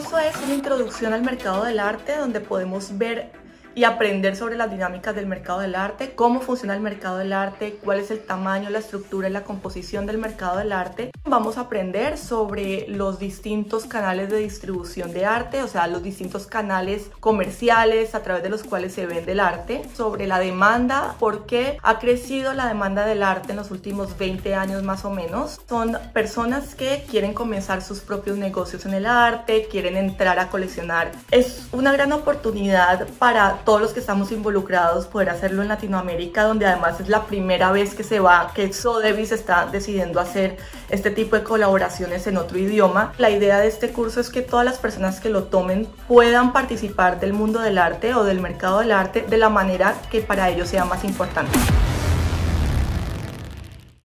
es una introducción al mercado del arte donde podemos ver y aprender sobre las dinámicas del mercado del arte, cómo funciona el mercado del arte, cuál es el tamaño, la estructura y la composición del mercado del arte. Vamos a aprender sobre los distintos canales de distribución de arte, o sea, los distintos canales comerciales a través de los cuales se vende el arte, sobre la demanda, por qué ha crecido la demanda del arte en los últimos 20 años más o menos. Son personas que quieren comenzar sus propios negocios en el arte, quieren entrar a coleccionar. Es una gran oportunidad para todos los que estamos involucrados poder hacerlo en Latinoamérica, donde además es la primera vez que se va, que Sotheby's está decidiendo hacer este tipo de colaboraciones en otro idioma. La idea de este curso es que todas las personas que lo tomen puedan participar del mundo del arte o del mercado del arte de la manera que para ellos sea más importante.